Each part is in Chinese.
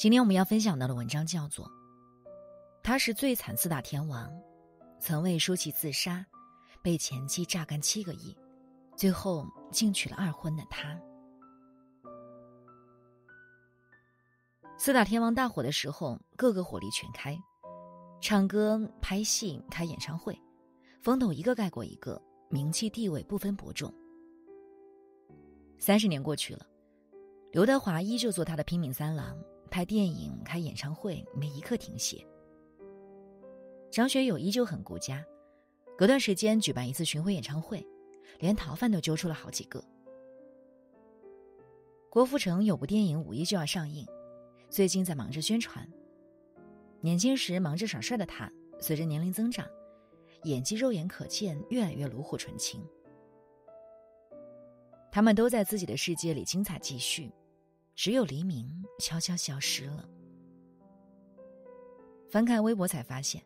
今天我们要分享到的文章叫做《他是最惨四大天王》，曾为舒淇自杀，被前妻榨干七个亿，最后竟娶了二婚的他。四大天王大火的时候，个个火力全开，唱歌、拍戏、开演唱会，风头一个盖过一个，名气地位不分伯仲。三十年过去了，刘德华依旧做他的拼命三郎，拍电影、开演唱会，没一刻停歇。张学友依旧很顾家，隔段时间举办一次巡回演唱会，连逃犯都揪出了好几个。郭富城有部电影五一就要上映，最近在忙着宣传。年轻时忙着耍帅的他，随着年龄增长，演技肉眼可见越来越炉火纯青。他们都在自己的世界里精彩继续，只有黎明悄悄消失了。翻看微博才发现，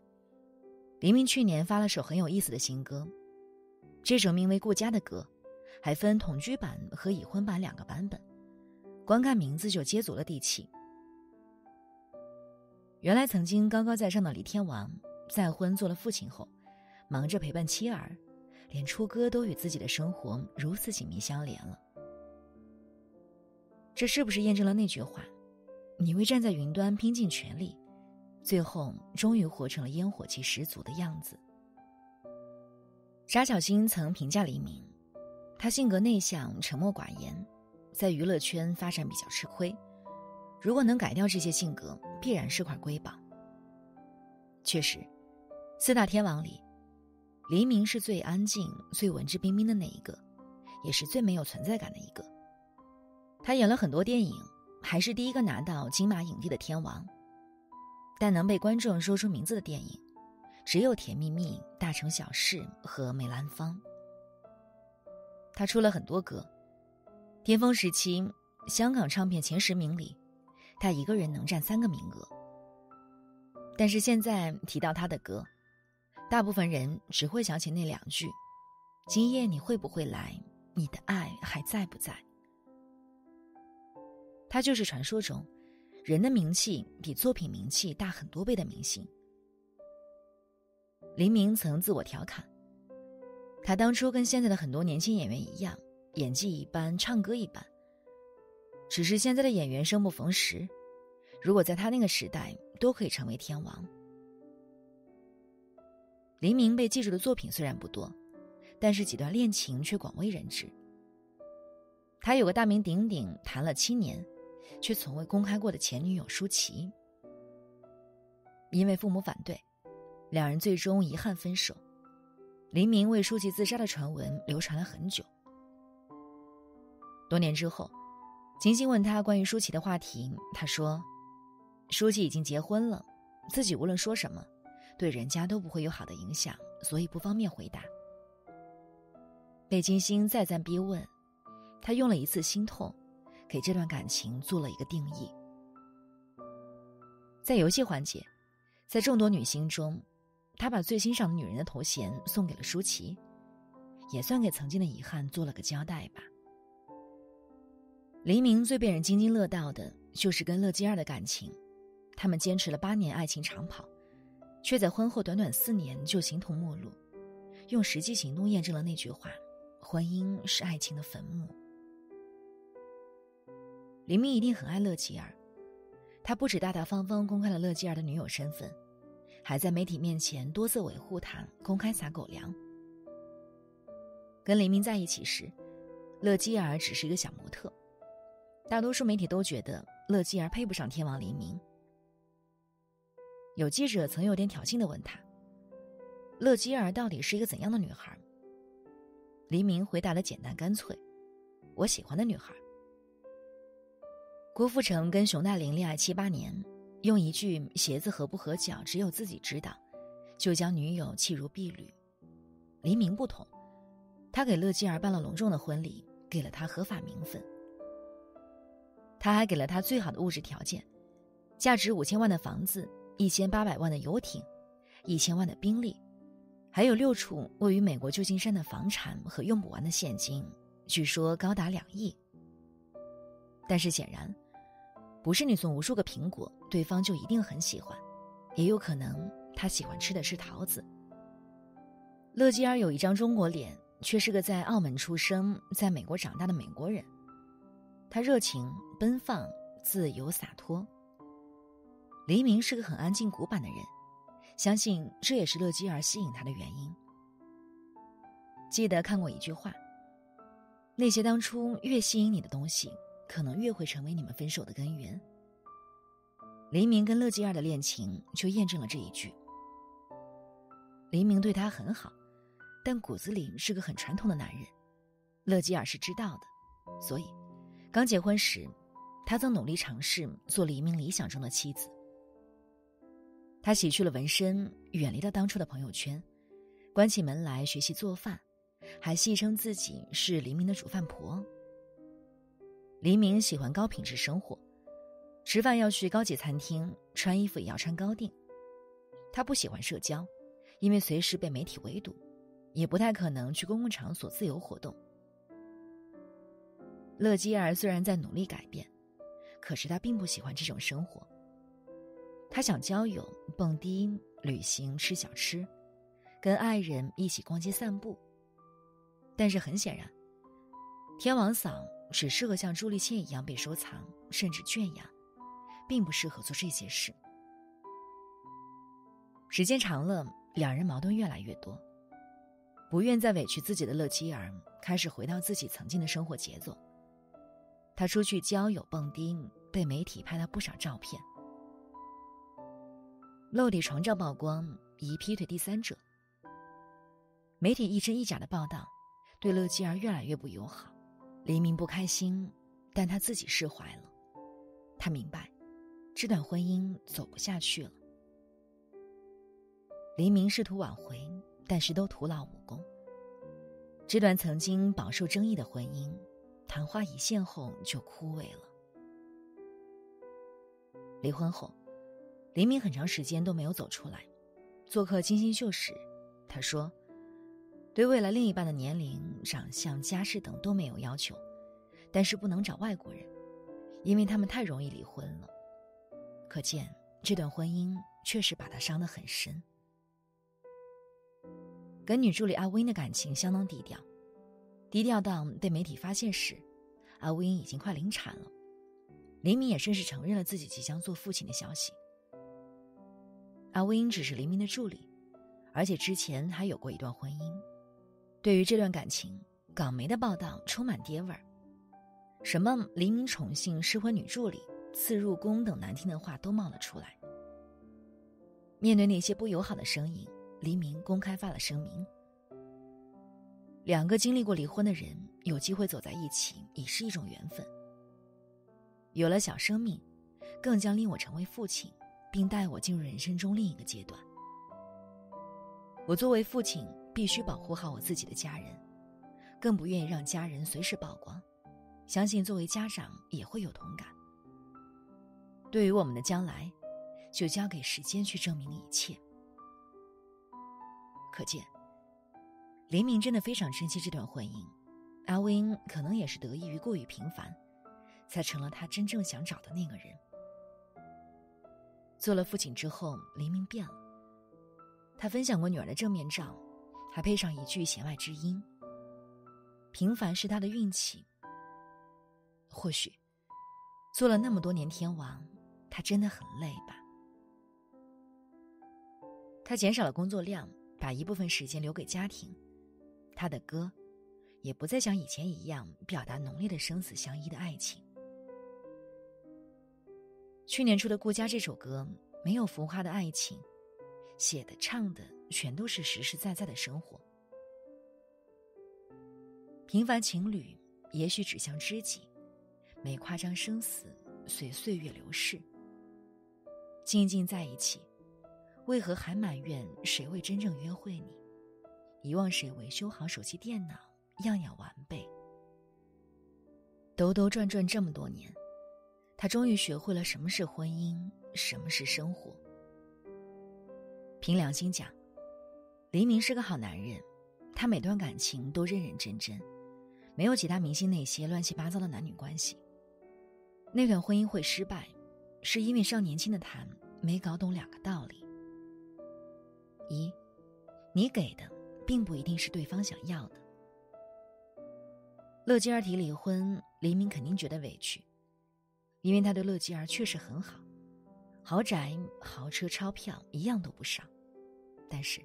黎明去年发了首很有意思的新歌，这首名为《顾家》的歌，还分同居版和已婚版两个版本，光看名字就接足了地气。原来曾经高高在上的李天王，再婚做了父亲后，忙着陪伴妻儿。连出歌都与自己的生活如此紧密相连了，这是不是验证了那句话：“你为站在云端拼尽全力，最后终于活成了烟火气十足的样子？”沙小欣曾评价黎明，他性格内向、沉默寡言，在娱乐圈发展比较吃亏。如果能改掉这些性格，必然是块瑰宝。确实，四大天王里。黎明是最安静、最文质彬彬的那一个，也是最没有存在感的一个。他演了很多电影，还是第一个拿到金马影帝的天王。但能被观众说出名字的电影，只有《甜蜜蜜》《大城小事》和《梅兰芳》。他出了很多歌，巅峰时期，香港唱片前十名里，他一个人能占三个名额。但是现在提到他的歌。大部分人只会想起那两句：“今夜你会不会来？你的爱还在不在？”他就是传说中，人的名气比作品名气大很多倍的明星。黎明曾自我调侃：“他当初跟现在的很多年轻演员一样，演技一般，唱歌一般。只是现在的演员生不逢时，如果在他那个时代，都可以成为天王。”黎明被记住的作品虽然不多，但是几段恋情却广为人知。他有个大名鼎鼎、谈了七年，却从未公开过的前女友舒淇。因为父母反对，两人最终遗憾分手。黎明为舒淇自杀的传闻流传了很久。多年之后，金星问他关于舒淇的话题，他说：“舒淇已经结婚了，自己无论说什么。”对人家都不会有好的影响，所以不方便回答。被金星再三逼问，他用了一次心痛，给这段感情做了一个定义。在游戏环节，在众多女星中，他把最欣赏的女人的头衔送给了舒淇，也算给曾经的遗憾做了个交代吧。黎明最被人津津乐道的就是跟乐基儿的感情，他们坚持了八年爱情长跑。却在婚后短短四年就形同陌路，用实际行动验证了那句话：婚姻是爱情的坟墓。黎明一定很爱乐基儿，他不止大大方方公开了乐基儿的女友身份，还在媒体面前多次维护她，公开撒狗粮。跟黎明在一起时，乐基儿只是一个小模特，大多数媒体都觉得乐基儿配不上天王黎明。有记者曾有点挑衅的问他：“乐基儿到底是一个怎样的女孩？”黎明回答的简单干脆：“我喜欢的女孩。”郭富城跟熊黛林恋爱七八年，用一句“鞋子合不合脚，只有自己知道”，就将女友弃如敝履。黎明不同，他给乐基儿办了隆重的婚礼，给了她合法名分，他还给了她最好的物质条件，价值五千万的房子。一千八百万的游艇，一千万的宾利，还有六处位于美国旧金山的房产和用不完的现金，据说高达两亿。但是显然，不是你送无数个苹果，对方就一定很喜欢，也有可能他喜欢吃的是桃子。乐基尔有一张中国脸，却是个在澳门出生、在美国长大的美国人。他热情、奔放、自由、洒脱。黎明是个很安静、古板的人，相信这也是乐基尔吸引他的原因。记得看过一句话：那些当初越吸引你的东西。可能越会成为你们分手的根源。黎明跟乐基尔的恋情就验证了这一句。黎明对他很好，但骨子里是个很传统的男人。乐基尔是知道的，所以刚结婚时，他曾努力尝试做黎明理想中的妻子。他洗去了纹身，远离了当初的朋友圈，关起门来学习做饭，还戏称自己是黎明的煮饭婆。黎明喜欢高品质生活，吃饭要去高级餐厅，穿衣服也要穿高定。他不喜欢社交，因为随时被媒体围堵，也不太可能去公共场所自由活动。乐基儿虽然在努力改变，可是他并不喜欢这种生活。他想交友、蹦迪、旅行、吃小吃，跟爱人一起逛街散步。但是很显然，天王嫂。只适合像朱丽倩一样被收藏，甚至圈养，并不适合做这些事。时间长了，两人矛盾越来越多。不愿再委屈自己的乐基儿开始回到自己曾经的生活节奏。他出去交友蹦迪，被媒体拍了不少照片。露底床照曝光，疑劈腿第三者。媒体一真一假的报道，对乐基儿越来越不友好。黎明不开心，但他自己释怀了。他明白，这段婚姻走不下去了。黎明试图挽回，但是都徒劳无功。这段曾经饱受争议的婚姻，昙花一现后就枯萎了。离婚后，黎明很长时间都没有走出来。做客金星秀时，他说。对未来另一半的年龄、长相、家世等都没有要求，但是不能找外国人，因为他们太容易离婚了。可见这段婚姻确实把他伤得很深。跟女助理阿威的感情相当低调，低调到被媒体发现时，阿威已经快临产了。黎明也正式承认了自己即将做父亲的消息。阿威只是黎明的助理，而且之前还有过一段婚姻。对于这段感情，港媒的报道充满爹味儿，什么黎明宠幸失婚女助理、刺入宫等难听的话都冒了出来。面对那些不友好的声音，黎明公开发了声明：两个经历过离婚的人有机会走在一起，已是一种缘分。有了小生命，更将令我成为父亲，并带我进入人生中另一个阶段。我作为父亲。必须保护好我自己的家人，更不愿意让家人随时曝光。相信作为家长也会有同感。对于我们的将来，就交给时间去证明一切。可见，黎明真的非常珍惜这段婚姻。阿威可能也是得益于过于平凡，才成了他真正想找的那个人。做了父亲之后，黎明变了。他分享过女儿的正面照。还配上一句弦外之音：“平凡是他的运气。”或许，做了那么多年天王，他真的很累吧？他减少了工作量，把一部分时间留给家庭。他的歌，也不再像以前一样表达浓烈的生死相依的爱情。去年出的《顾家》这首歌，没有浮夸的爱情，写的唱的。全都是实实在在的生活。平凡情侣也许只像知己，没夸张生死，随岁月流逝。静静在一起，为何还埋怨谁未真正约会你？遗忘谁维修好手机电脑，样样完备。兜兜转转这么多年，他终于学会了什么是婚姻，什么是生活。凭良心讲。黎明是个好男人，他每段感情都认认真真，没有其他明星那些乱七八糟的男女关系。那段婚姻会失败，是因为尚年轻的他没搞懂两个道理：一，你给的并不一定是对方想要的。乐基儿提离婚，黎明肯定觉得委屈，因为他对乐基儿确实很好，豪宅、豪车、钞票一样都不少，但是，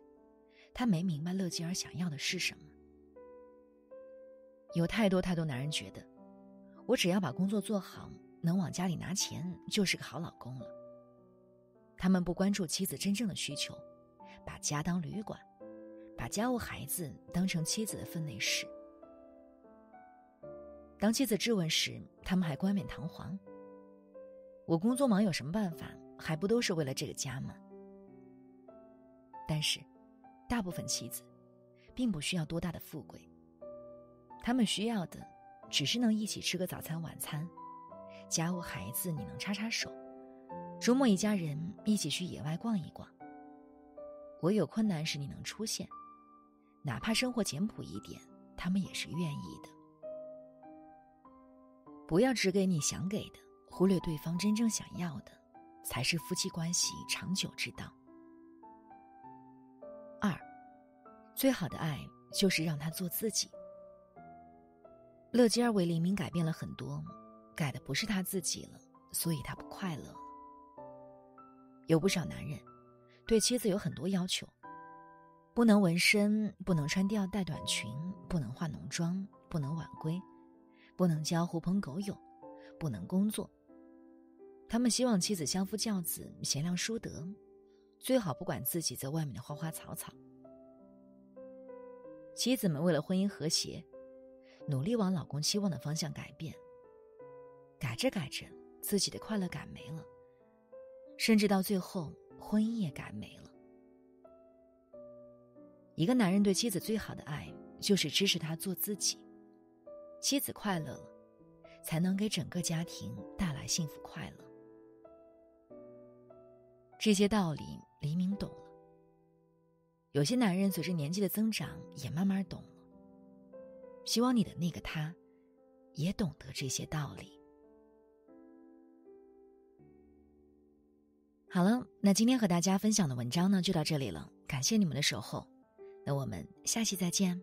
他没明白乐基儿想要的是什么。有太多太多男人觉得，我只要把工作做好，能往家里拿钱，就是个好老公了。他们不关注妻子真正的需求，把家当旅馆，把家务、孩子当成妻子的分内事。当妻子质问时，他们还冠冕堂皇：“我工作忙有什么办法？还不都是为了这个家吗？”但是，大部分妻子，并不需要多大的富贵。他们需要的，只是能一起吃个早餐、晚餐，家务、孩子你能插插手，周末一家人一起去野外逛一逛。我有困难时你能出现，哪怕生活简朴一点，他们也是愿意的。不要只给你想给的，忽略对方真正想要的，才是夫妻关系长久之道。最好的爱就是让他做自己。乐基儿为黎明改变了很多，改的不是他自己了，所以他不快乐了。有不少男人对妻子有很多要求：不能纹身，不能穿吊带短裙，不能化浓妆，不能晚归。不能交狐朋狗友，不能工作。他们希望妻子相夫教子、贤良淑德，最好不管自己在外面的花花草草。妻子们为了婚姻和谐，努力往老公期望的方向改变。改着改着，自己的快乐感没了，甚至到最后，婚姻也改没了。一个男人对妻子最好的爱，就是支持他做自己。妻子快乐了，才能给整个家庭带来幸福快乐。这些道理黎明懂。有些男人随着年纪的增长也慢慢懂了。希望你的那个他，也懂得这些道理。好了，那今天和大家分享的文章呢，就到这里了。感谢你们的守候，那我们下期再见。